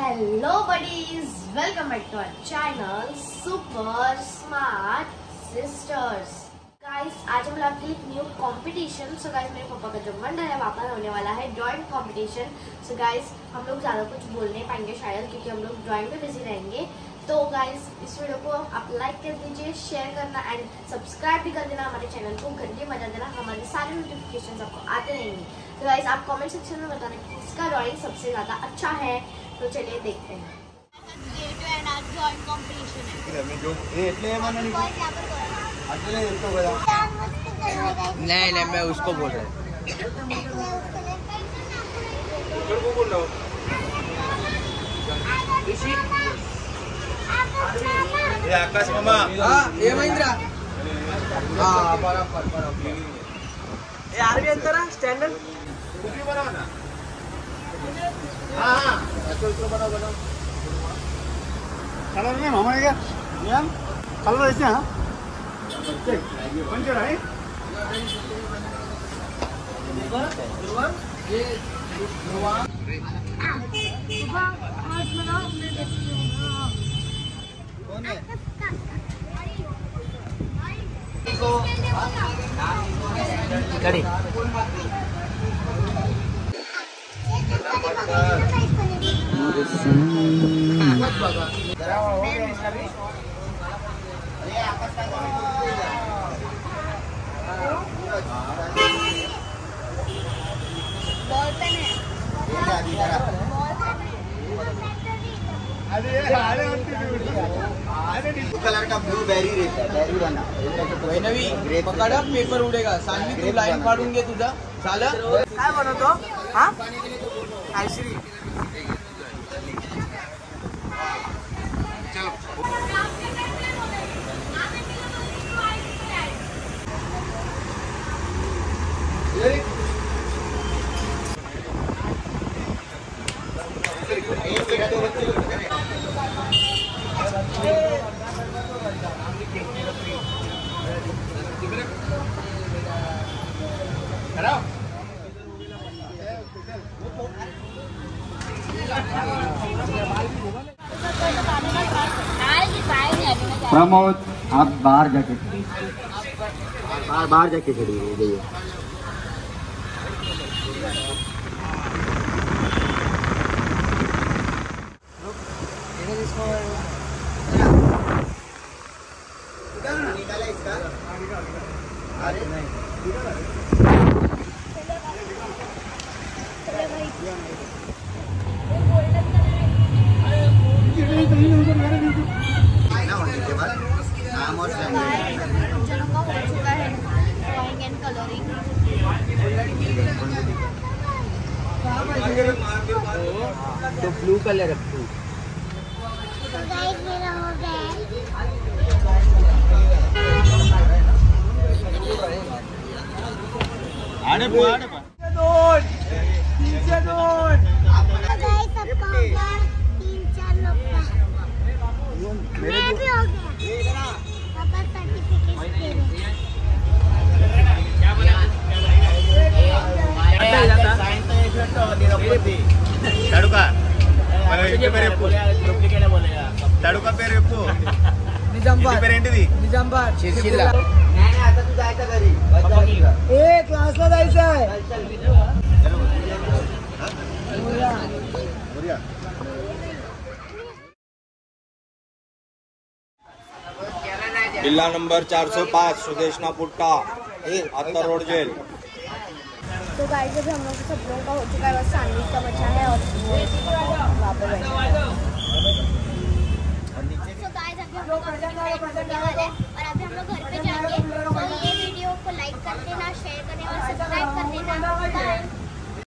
Hello buddies welcome back to our channel super smart sisters guys आज हम लोग एक न्यू कंपटीशन सो गाइस मेरे पापा का जो मंडल है वहाँ पर होने वाला है ड्राइंग कंपटीशन सो गाइस हम लोग ज़्यादा कुछ बोल नहीं पाएँगे शायद, क्योंकि हम लोग ड्राइंग में बिज़ी रहेंगे। तो गाइज़ इस वीडियो को आप लाइक कर दीजिए शेयर करना एंड सब्सक्राइब भी कर देना हमारे चैनल को। घंटे बजा देना हमारे सारे नोटिफिकेशन आपको आते रहेंगे। तो गाइज़ आप कमेंट सेक्शन में बताना कि किसका ड्रॉइंग सबसे ज़्यादा अच्छा है। तो चलिए देखते हैं। नहीं नहीं मैं उसको बोल रहा हूँ। ఏ ఆకాశ్ మామ ఏమైందిరా బరాబర్ బరాబర్ ఆర్వి ఎంతరా స్టాండర్డ్ कुर्सी बनाओ ना हाँ हाँ ऐसे उसको बनाओ बनाओ कलर में हमारे क्या मैम कलर ऐसे हाँ पंचर है ಕಡಿ ಅದೇ ಅದೇ ಅಂತಿದ್ದೀವಿ कलर का ब्लू बेरी रहता है बेरी बना पकडा पेपर उडेगा। सांगली तू लाईन काढून घे तुझा। झालं काय बनवतो? हा? आयश्री प्रमोद आप बाहर जाके बाहर बाहर जाके खड़ी निकाला इसका अरे ना होने के बाद नाम और गाइस हम जनों का हो चुका है ड्राइंग एंड कलरिंग तो ब्लू कलर है ब्लू आने आने ఇంటి పేరు చెప్పు తడుక పేరు చెప్పు ఇంటి నిజామాబాద్ పేరు ఏంటిది निजामबाद शिरशिल्ला आता तू जायचं घरी ए क्लासला जायचंय जिल्हा नंबर चारशे पाच सुदेशना पुट्टा आता रोड जेल तो गाइस अभी हम लोग सब लोगों का हो चुका है बस सैंडविच का बचा है और और अभी हम लोग घर पे जाएँगे। तो ये वीडियो को लाइक कर देना शेयर करना और सब्सक्राइब कर देना।